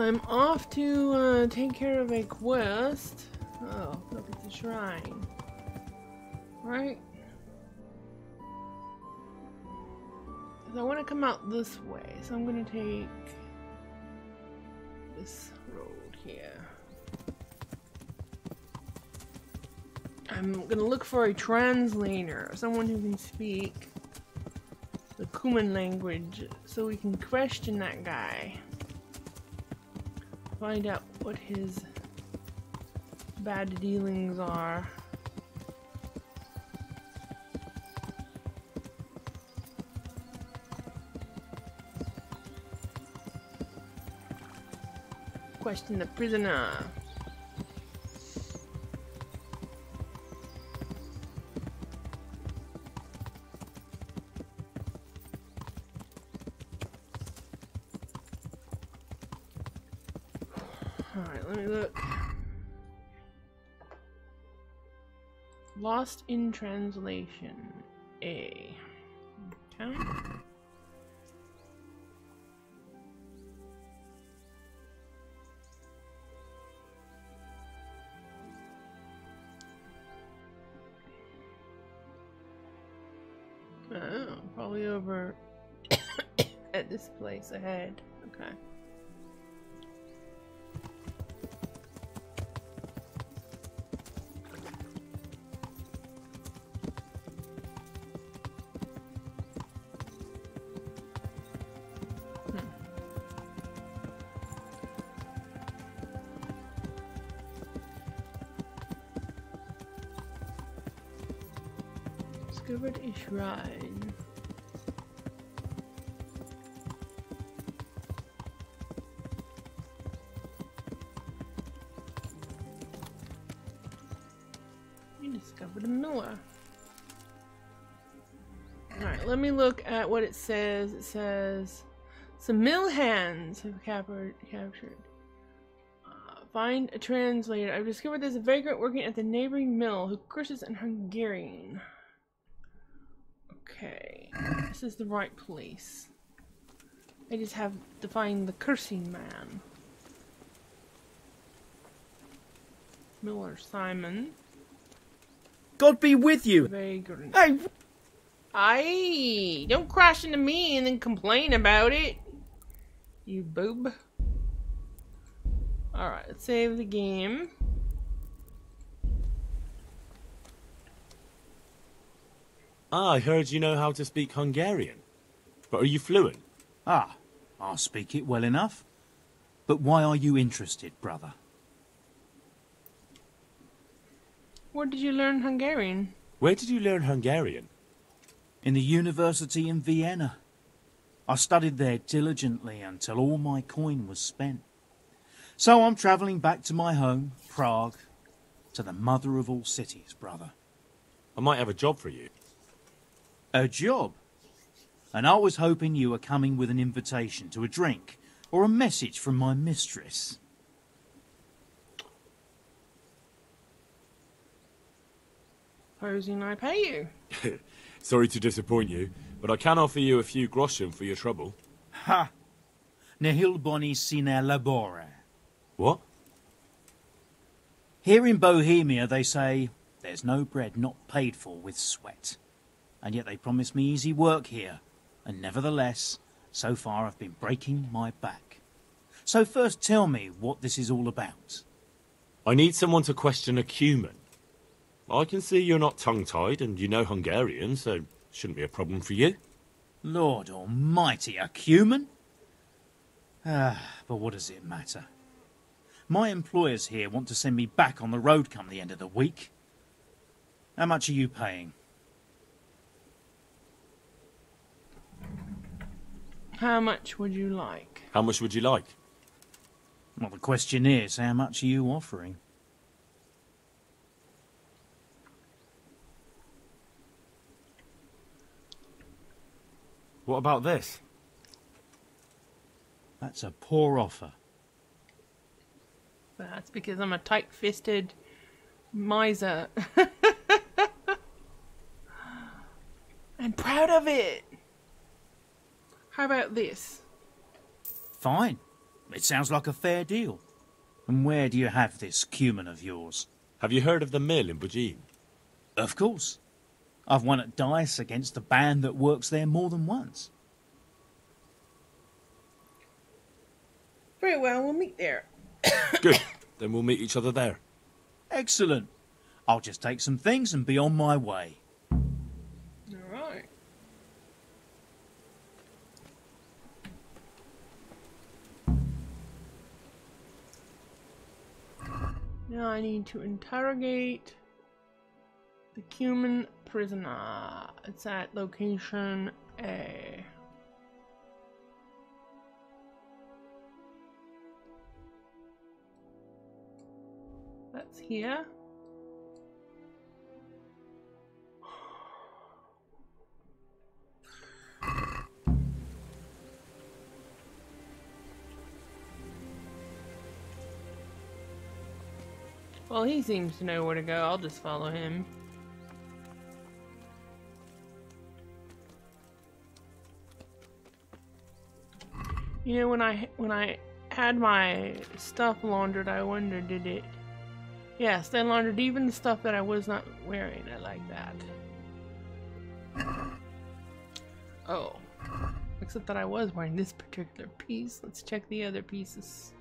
I'm off to uh, take care of a quest. Oh, look at the shrine. Right? I want to come out this way, so I'm going to take this road here. I'm going to look for a translator, someone who can speak the Cuman language, so we can question that guy. Find out what his bad dealings are. Question the prisoner. Lost in translation. A. Okay. Oh, probably over at this place ahead. Okay. Shrine. You discovered a miller. Alright, let me look at what it says. It says some mill hands have captured captured. Uh, find a translator. I've discovered there's a vagrant working at the neighboring mill who curses in Hungarian. Okay, this is the right place. I just have to find the cursing man. Miller Simon. God be with you. Vagrant. Hey, Aye, don't crash into me and then complain about it. You boob. Alright, let's save the game. Ah, I heard you know how to speak Hungarian. But are you fluent? ah, I'll speak it well enough. But why are you interested, brother? Where did you learn Hungarian? Where did you learn Hungarian? In the university in Vienna. I studied there diligently until all my coin was spent. So I'm travelling back to my home, Prague, to the mother of all cities, brother. I might have a job for you. A job? And I was hoping you were coming with an invitation to a drink or a message from my mistress. Supposing I pay you. Sorry to disappoint you, but I can offer you a few groschen for your trouble. Ha! Nihil boni sine labore. What? Here in Bohemia they say there's no bread not paid for with sweat. And yet they promise me easy work here. And nevertheless, so far I've been breaking my back. So first tell me what this is all about. I need someone to question a Cuman. I can see you're not tongue-tied and you know Hungarian, so shouldn't be a problem for you. Lord almighty, a Cuman? Ah, but what does it matter? My employers here want to send me back on the road come the end of the week. How much are you paying? How much would you like? How much would you like? Well, the question is, how much are you offering? What about this? That's a poor offer. That's because I'm a tight-fisted miser. I'm proud of it. How about this? Fine. It sounds like a fair deal. And where do you have this Cuman of yours? Have you heard of the mill in Bujin? Of course. I've won at dice against a band that works there more than once. Very well, we'll meet there. Good. then we'll meet each other there. Excellent. I'll just take some things and be on my way. Now I need to interrogate the Cuman prisoner. It's at location A. That's here. Well, he seems to know where to go. I'll just follow him. You know, when I when I had my stuff laundered, I wondered did it. Yes, they laundered even the stuff that I was not wearing. I like that. Oh, except that I was wearing this particular piece. Let's check the other pieces.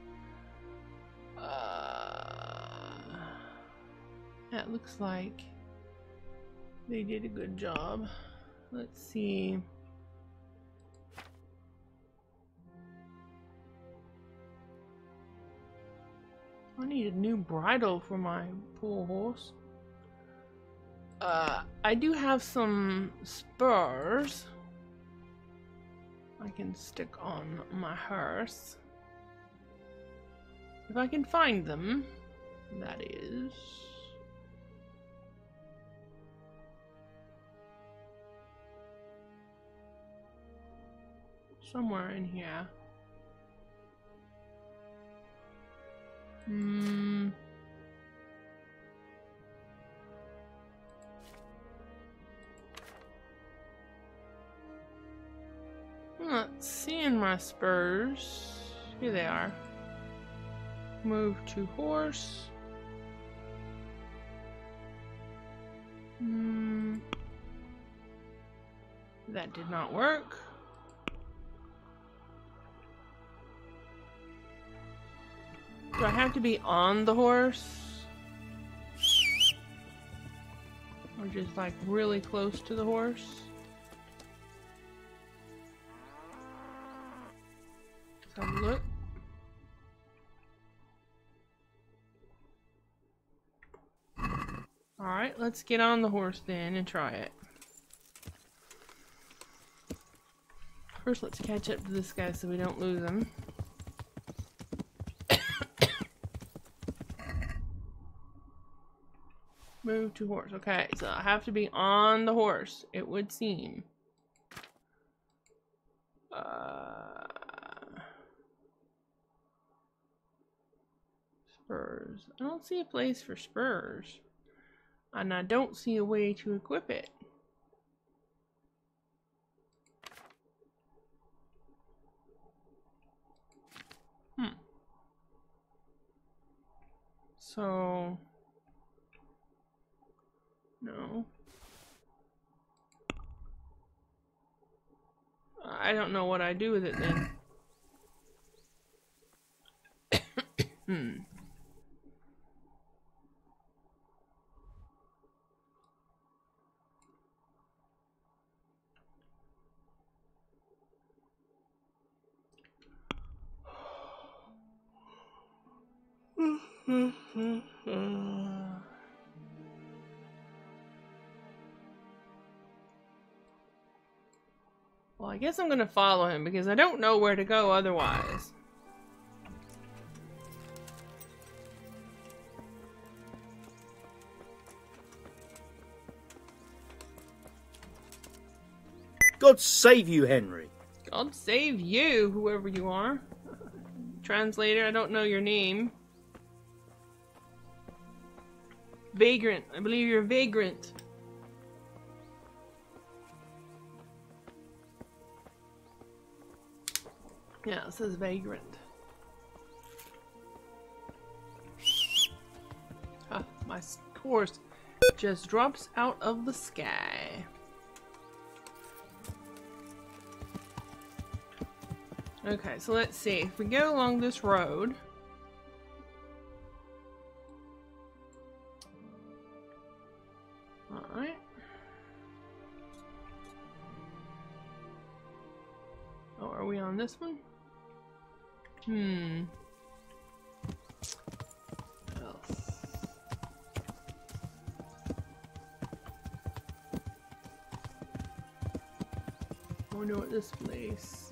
It looks like they did a good job. Let's see. I need a new bridle for my poor horse. Uh, I do have some spurs I can stick on my horse. If I can find them, that is. Somewhere in here. Hmm. I'm not seeing my spurs. Here they are. Move to horse. Hmm. That did not work. Do I have to be on the horse? Or just like really close to the horse? Have a look. Alright, let's get on the horse then and try it. First, let's catch up to this guy so we don't lose him. Move to horse. Okay, so I have to be on the horse, it would seem. Uh, spurs. I don't see a place for spurs. And I don't see a way to equip it. Hmm. So... No. I don't know what I do with it then. hmm. Well, I guess I'm gonna follow him because I don't know where to go otherwise. God save you, Henry. God save you, whoever you are. Translator, I don't know your name. Vagrant. I believe you're a vagrant. Yeah, it says vagrant. Huh, my horse just drops out of the sky. Okay, so let's see. If we go along this road... Alright. Oh, are we on this one? Hmm. Wonder what this place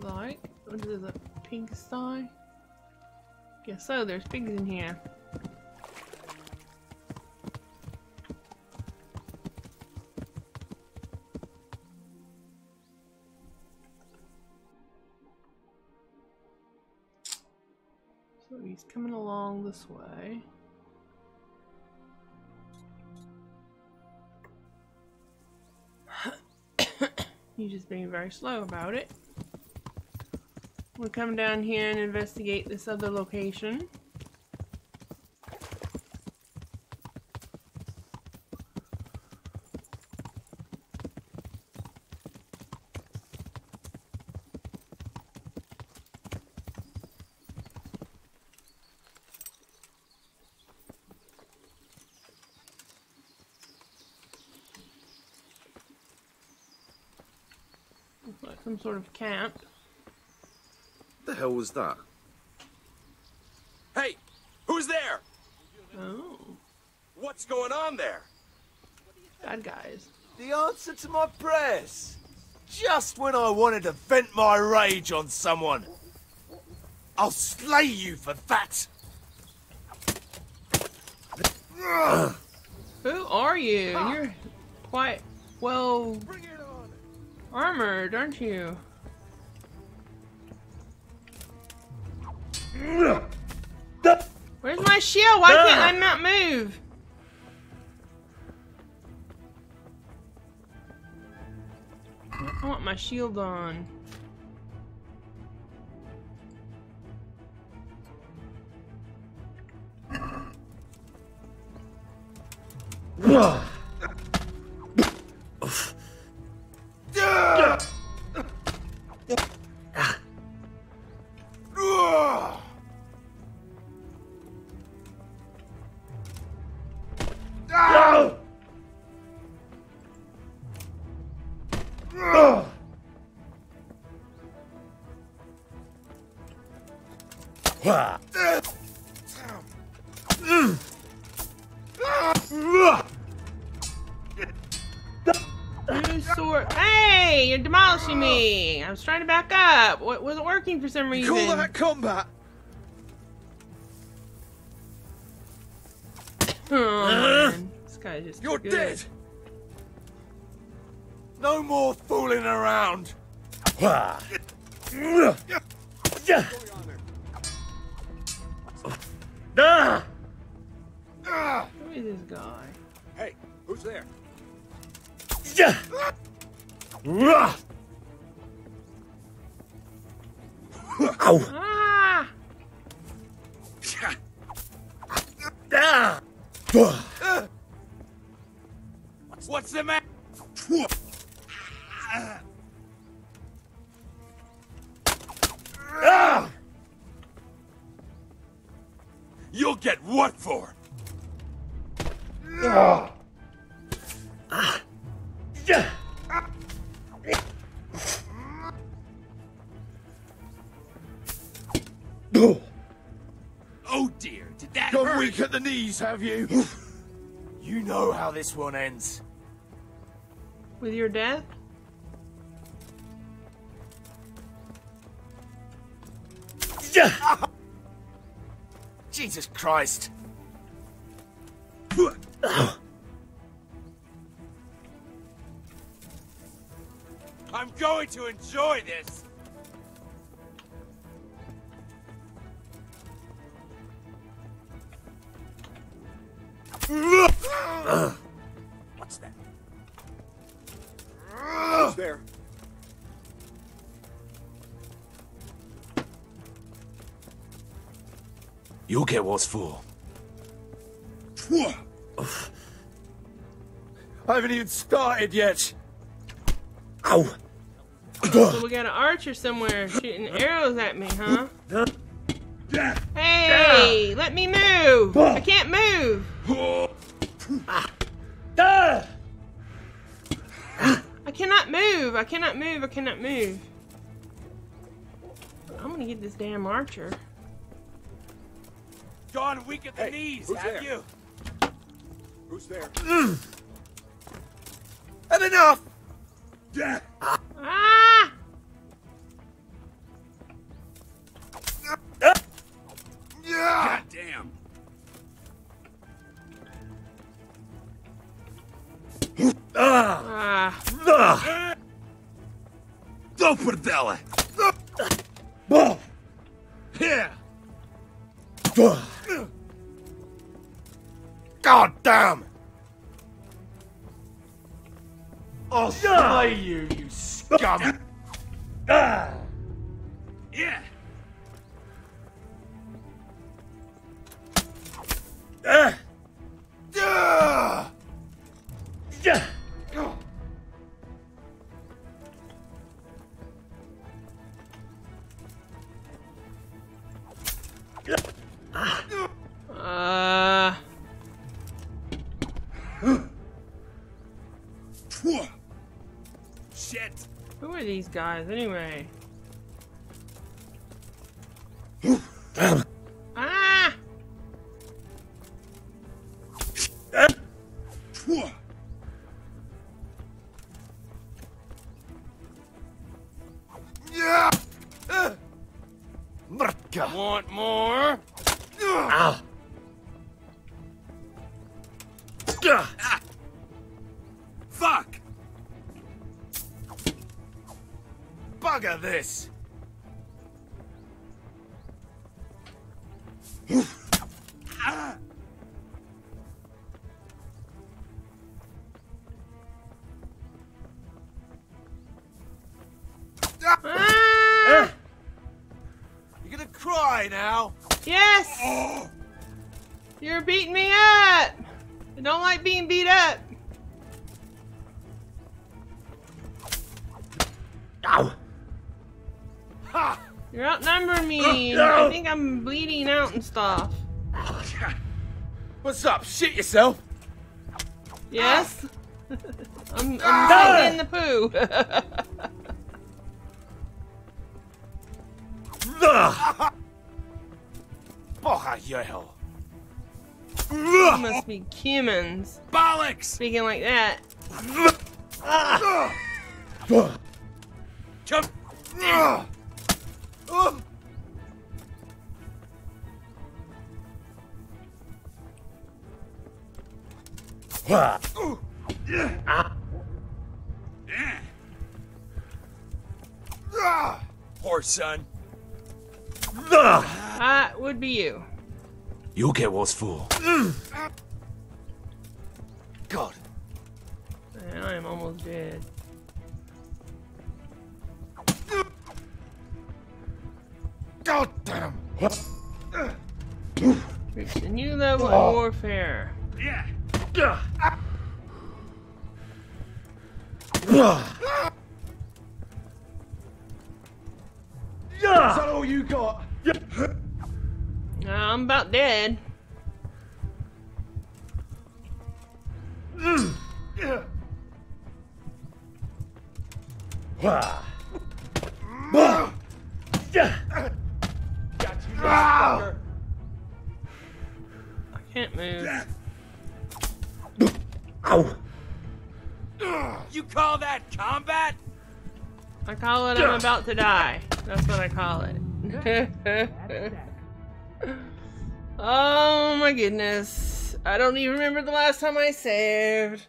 like. What is it? Pink sty? Guess so, there's pigs in here. He's just being very slow about it. We'll come down here and investigate this other location. Looks like some sort of camp. The hell was that? Hey, who's there? Oh, What's going on there? bad guys. The answer to my prayers. Just when I wanted to vent my rage on someone. I'll slay you for that. Who are you? Ah. You're quite well armored, aren't you? Where's my shield? Why can't I not move? I want my shield on. Hey, you're demolishing me. I was trying to back up. What wasn't working for some reason? Call that combat? Oh, uh-huh. man. This guy's just You're good. dead. No more fooling around. Who is this guy? Hey, who's there? Ah! Get what for? Oh dear, did that Got hurt? weak at the knees, have you? you know how this one ends. With your death? Jesus Christ. I'm going to enjoy this. You'll get what's for. I haven't even started yet. Ow! So we got an archer somewhere shooting arrows at me, huh? Hey, let me move! I can't move! I cannot move! I cannot move! I cannot move! I'm gonna get this damn archer. Gone weak at the knees, who's have there? you? Who's there? Had enough! Ah! Yeah! Damn. Ah! Doperdelle! Here! God damn! I'll slay you, you scum! Yeah! Ah! Guys anyway? Ah! You gonna cry now? Yes! You're beating me up! I don't like being beat up. Ow! Ha! You're outnumbering me. I think I'm bleeding out and stuff. What's up? Shit yourself? Yes? I'm, I'm taking the poo. Bugger yell. you must be humans. Bollocks! Speaking like that. Ah! Poor son. That would be you. You'll get what's full. God. Man, I am almost dead. God damn. Reached a new level in warfare. Yeah. Ah. About to die. That's what I call it. oh my goodness. I don't even remember the last time I saved.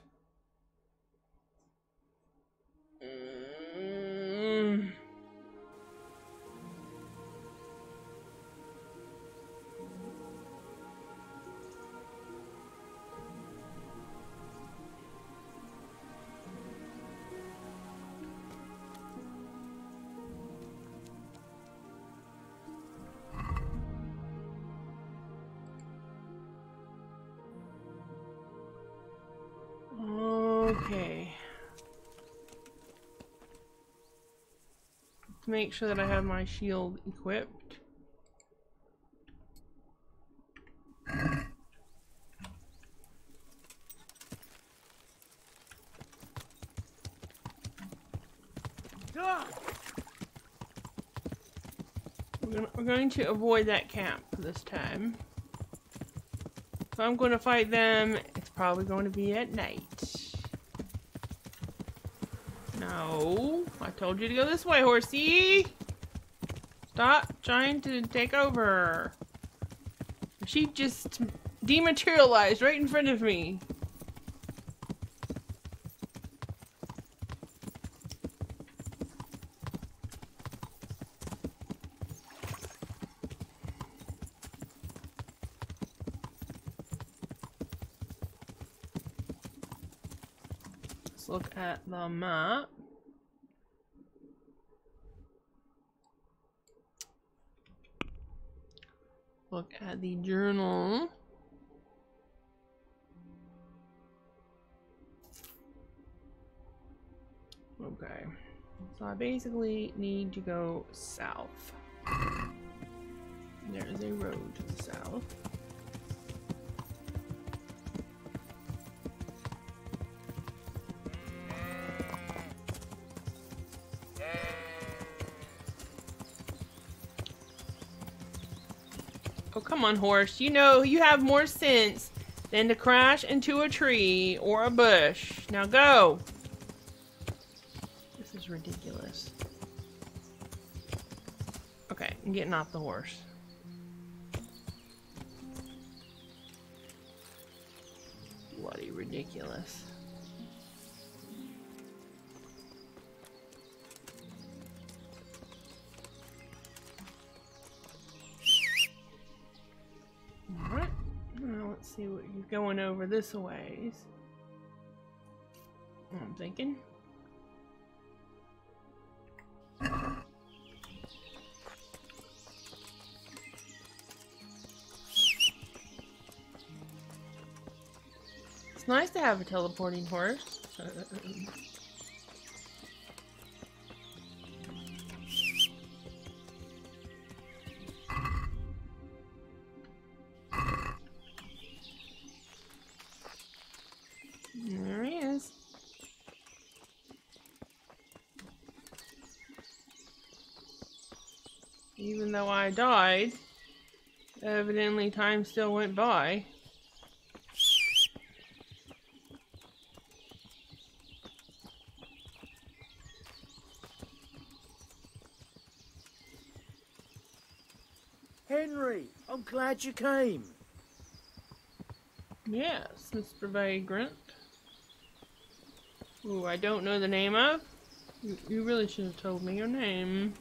Okay. Let's make sure that I have my shield equipped. We're going to avoid that camp this time. If I'm going to fight them, it's probably going to be at night. Told you to go this way, horsey. Stop trying to take over. She just dematerialized right in front of me. Let's look at the map. Look at the journal. Okay. So I basically need to go south. There is a road to the south. Come on, horse. You know, you have more sense than to crash into a tree or a bush. Now go. This is ridiculous. Okay, I'm getting off the horse. Bloody ridiculous. See what you're going over this ways. I'm thinking. It's nice to have a teleporting horse. though I died, evidently time still went by. Henry, I'm glad you came. Yes, Mr. Vagrant. Who I don't know the name of. You, you really should have told me your name.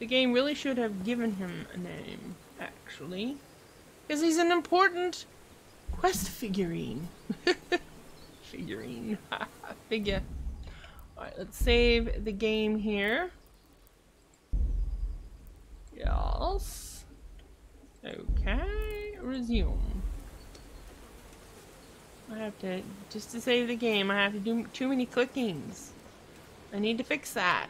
The game really should have given him a name, actually. Because he's an important quest figurine. figurine. Figure. Alright, let's save the game here. Yes. Okay, resume. I have to, just to save the game, I have to do too many clickings. I need to fix that.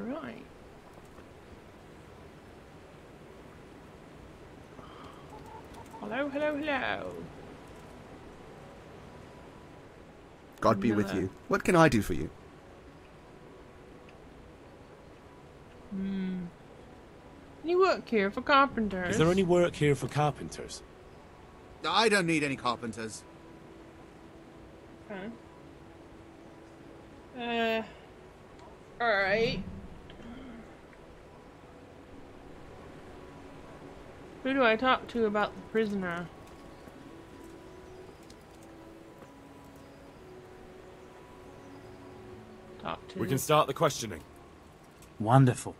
Alright. Hello, hello, hello. God be with you. What can I do for you? Hmm. Any work here for carpenters. Is there any work here for carpenters? I don't need any carpenters. Okay. Uh. Alright. Who do I talk to about the prisoner? Talk to. We can start the questioning. Wonderful.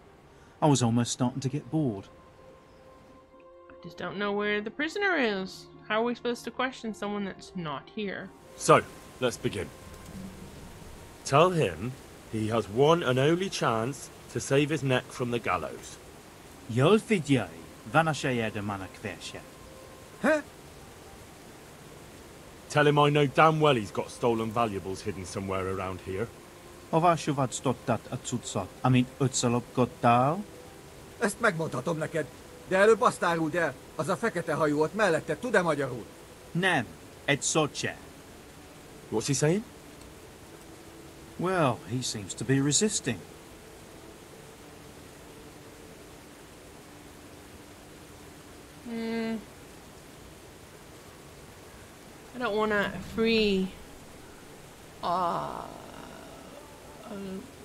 I was almost starting to get bored. I just don't know where the prisoner is. How are we supposed to question someone that's not here? So, let's begin. Tell him he has one and only chance to save his neck from the gallows. Jolfidiai, vanashaya de manakversha. Huh? Tell him I know damn well he's got stolen valuables hidden somewhere around here. Havásovat stottat a cuccot, lopott el? Ezt megmondhatom neked, de előbb azt áruld el, az a fekete hajú ott mellette tud-e magyarul? Nem, egy szocse. What's he saying? Well, he seems to be resisting. Hmm. I don't want to free. Uh, uh,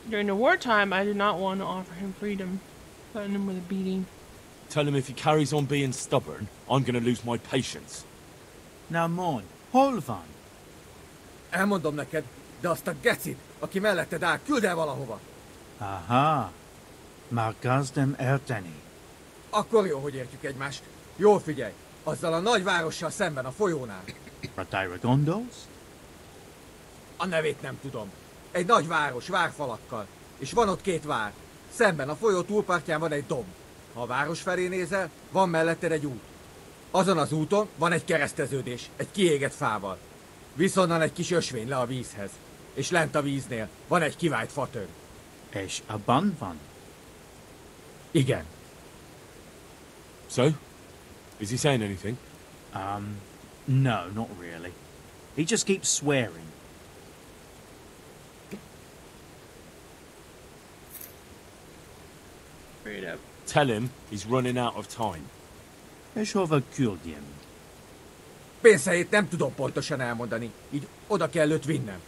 during the wartime, I do not want to offer him freedom. Threaten him with a beating. Tell him if he carries on being stubborn, I'm gonna lose my patience. Now, mon, hol van? Elmondom neked, de azt a gecit, aki melletted áll, küld el valahova. Aha. Már gazdem érteni. Akkor jó, hogy értjük egymást. Jól figyelj, azzal a nagy várossal szemben a folyónál. Radaira gondolsz? A nevét nem tudom. Egy nagy város, várfalakkal. És van ott két vár. Szemben a folyó túlpartján van egy domb. Ha a város felé nézel, van melletted egy út. Azon az úton van egy kereszteződés, egy kiégett fával. Viszonnan egy kis ösvény le a vízhez. És lent a víznél van egy kivált fatör. És abban van. Igen. So? Is he saying anything? Um, no, not really. He just keeps swearing. Straight up. Tell him he's running out of time. És hova küldjem? Pénzhelyét nem tudom pontosan elmondani, így oda kell őt vinnem.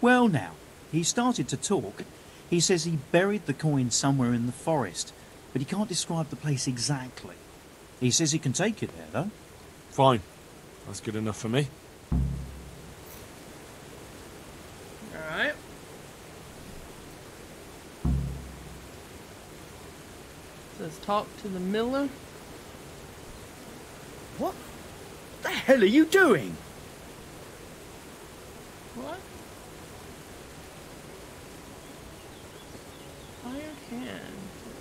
Well, now, he started to talk. He says he buried the coin somewhere in the forest, but he can't describe the place exactly. He says he can take you there, though. Fine. That's good enough for me. Alright. Says talk to the miller. What the hell are you doing? What? Fire can.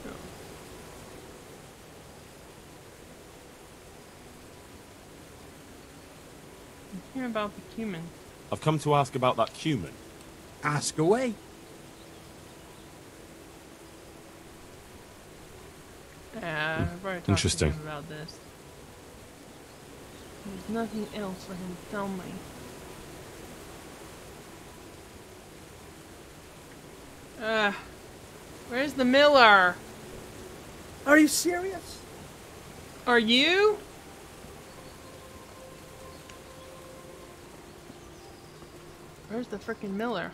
Oh. I'm hearing about the Cuman. I've come to ask about that Cuman. Ask away. Yeah, I've Interesting. to him about this. There's nothing else for him to tell me. Uh, where's the miller? Are you serious? Are you? Where's the frickin' miller?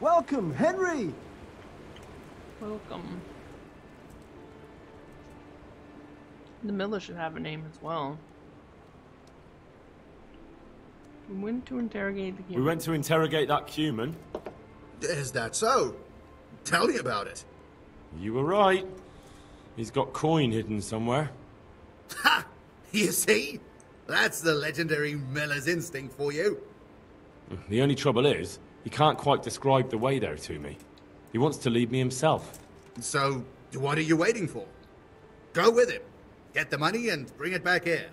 Welcome, Henry! Welcome. The miller should have a name as well. We went to interrogate the We went to interrogate that Cuman. Is that so? Tell me about it. You were right. He's got coin hidden somewhere. Ha! You see? That's the legendary Miller's instinct for you. The only trouble is, he can't quite describe the way there to me. He wants to lead me himself. So, what are you waiting for? Go with him. Get the money and bring it back here.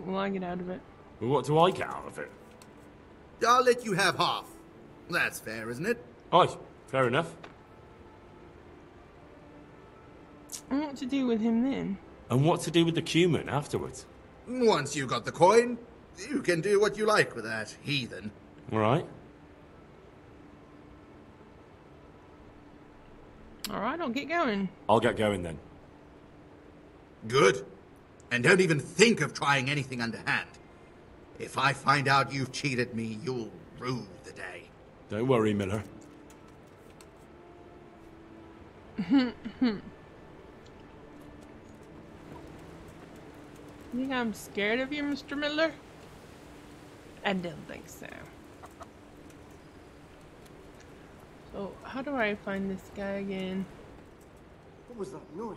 What will I get out of it? Well, what do I get out of it? I'll let you have half. That's fair, isn't it? Aye, fair enough. And What to do with him then? And what to do with the Cuman afterwards? Once you got the coin, you can do what you like with that heathen. All right. Alright, I'll get going. I'll get going then. Good. And don't even think of trying anything underhand. If I find out you've cheated me, you'll rue the day. Don't worry, Miller. You think I'm scared of you, Mr. Miller? I don't think so. So, how do I find this guy again? What was that noise?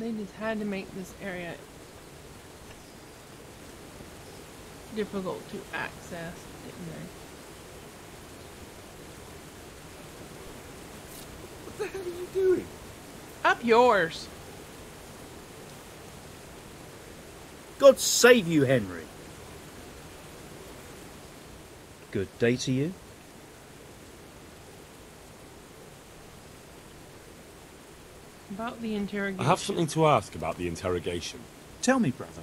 They just had to make this area difficult to access, didn't they? What the hell are you doing? Up yours. God save you, Henry. Good day to you. About the interrogation. I have something to ask about the interrogation. Tell me, brother.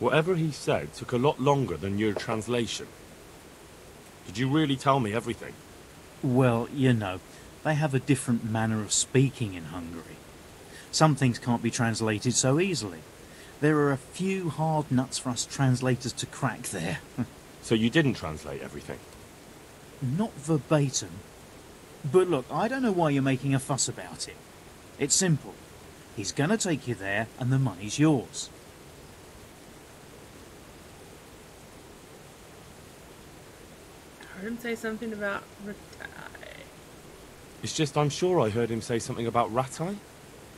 Whatever he said took a lot longer than your translation. Did you really tell me everything? Well, you know, they have a different manner of speaking in Hungary. Some things can't be translated so easily. There are a few hard nuts for us translators to crack there. So you didn't translate everything? Not verbatim. But look, I don't know why you're making a fuss about it. It's simple. He's gonna take you there, and the money's yours. I heard him say something about Rattay. It's just I'm sure I heard him say something about Rattay.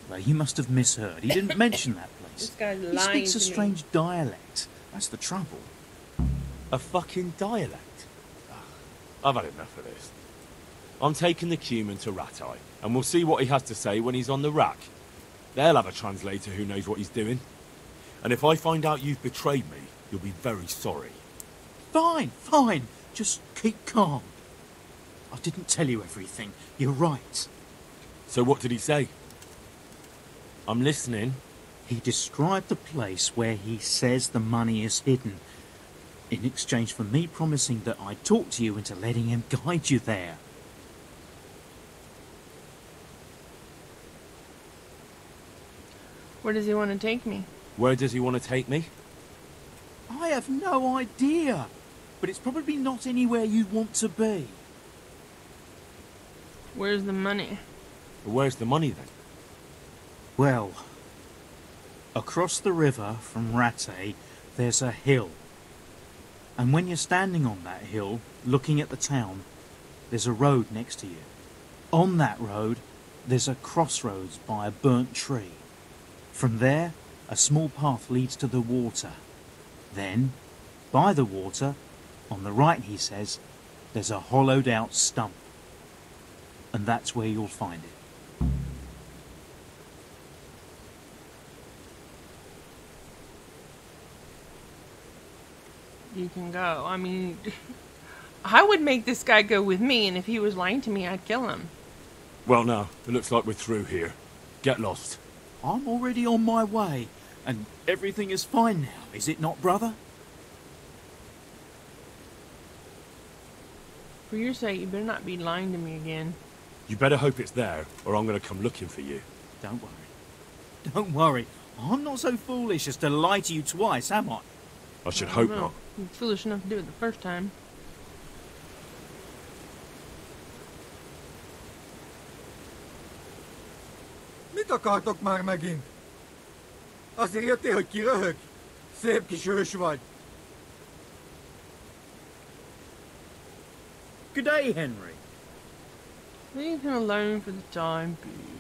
Well, you must have misheard. He didn't mention that This place. guy's He lying speaks a to me. strange dialect. That's the trouble. A fucking dialect. Ugh, I've had enough of this. I'm taking the Cuman to Rattay, and we'll see what he has to say when he's on the rack. They'll have a translator who knows what he's doing. And if I find out you've betrayed me, you'll be very sorry. Fine, fine. Just keep calm. I didn't tell you everything. You're right. So what did he say? I'm listening. He described the place where he says the money is hidden, in exchange for me promising that I'd talk to you into letting him guide you there. Where does he want to take me? Where does he want to take me? I have no idea, but it's probably not anywhere you'd want to be. Where's the money? Where's the money then? Well, across the river from Rattay, there's a hill. And when you're standing on that hill, looking at the town, there's a road next to you. On that road, there's a crossroads by a burnt tree. From there, a small path leads to the water. Then, by the water, on the right, he says, there's a hollowed out stump. And that's where you'll find it. You can go. I mean, I would make this guy go with me, and if he was lying to me, I'd kill him. Well, now, it looks like we're through here. Get lost. I'm already on my way, and everything is fine now, is it not, brother? For your sake, you better not be lying to me again. You better hope it's there, or I'm going to come looking for you. Don't worry. Don't worry. I'm not so foolish as to lie to you twice, am I? I should I hope don't know. not. You're foolish enough to do it the first time. Akartok már megint? Azért jöttél, hogy kiröhög? Szép kis hős vagy. Good day, Henry. Leave him alone for the time being.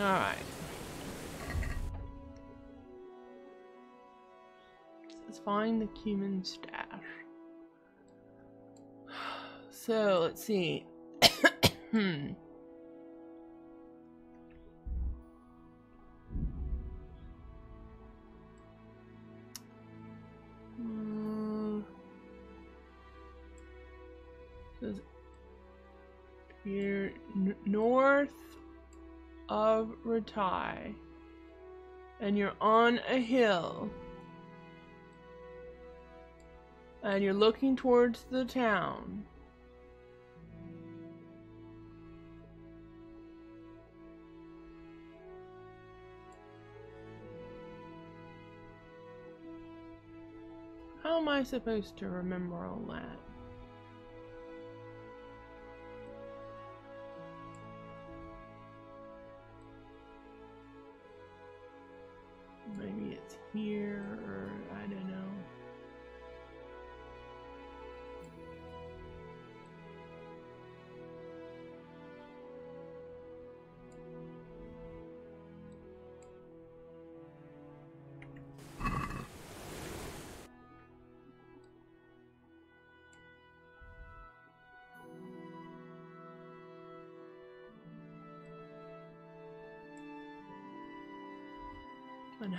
Alright. Let's find the Cuman stash. So, let's see. hmm. Mm. You're n- north of Rattay, and you're on a hill, and you're looking towards the town. I supposed to remember all that? Maybe it's here, or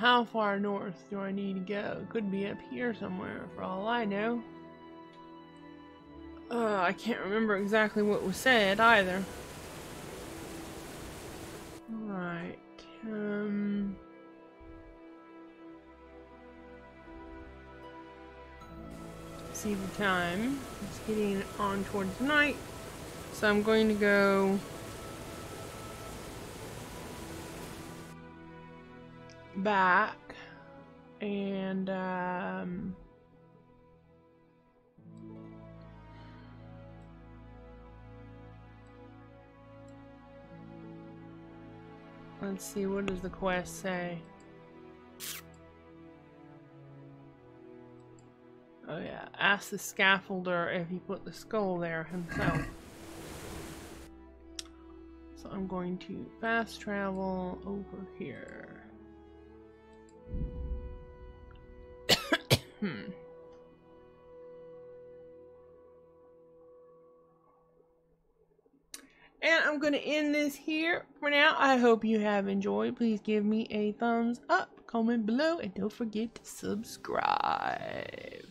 how far north do I need to go? Could be up here somewhere, for all I know. Uh, I can't remember exactly what was said either. Right. Um. See the time. It's getting on towards night. So I'm going to go back and um let's see what does the quest say? Oh yeah ask the scaffolder if he put the skull there himself. So I'm going to fast travel over here Hmm. And I'm going to end this here for now. I hope you have enjoyed. Please give me a thumbs up, comment below, and don't forget to subscribe.